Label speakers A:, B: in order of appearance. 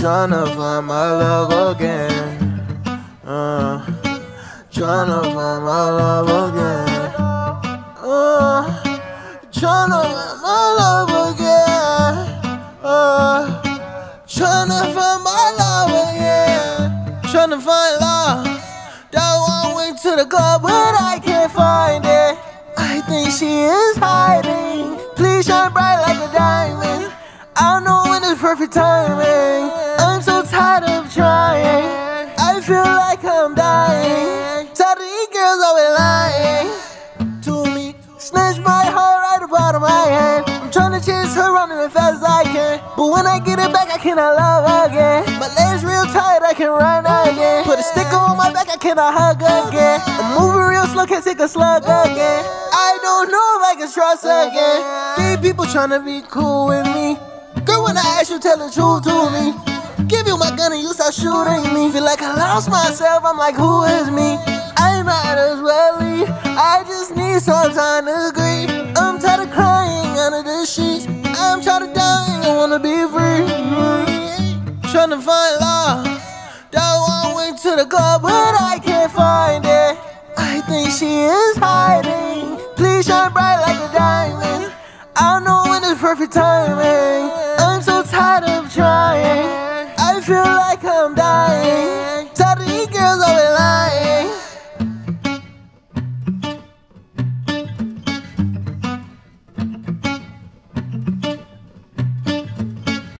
A: Tryna find my love again. Uh, tryna find my love again. Uh, tryna find my love again. Uh, tryna find my love again. Tryna find love. That one went to the club, but I can't find it. I think she is hiding. Please shine bright like a diamond. I know when it's perfect timing. Snatch my heart right out of my hand. I'm trying to chase her running as fast as I can. But when I get it back, I cannot love again. My legs real tight, I can run again. Put a sticker on my back, I cannot hug again. I'm moving real slow, can't take a slug again. I don't know if I can trust again. These people trying to be cool with me. Girl, when I ask you, tell the truth to me. Give you my gun and you start shooting me. Feel like I lost myself, I'm like, who is me? sometimes I agree. I'm tired of crying under the sheets. I'm tired of dying, I wanna be free. Trying to find love. That one went to the club, but I can't find it. I think she is hiding. Please shine bright like a diamond. I know when it's perfect timing. I'm so tired of trying. I feel like I'm dying. Tired of these girls over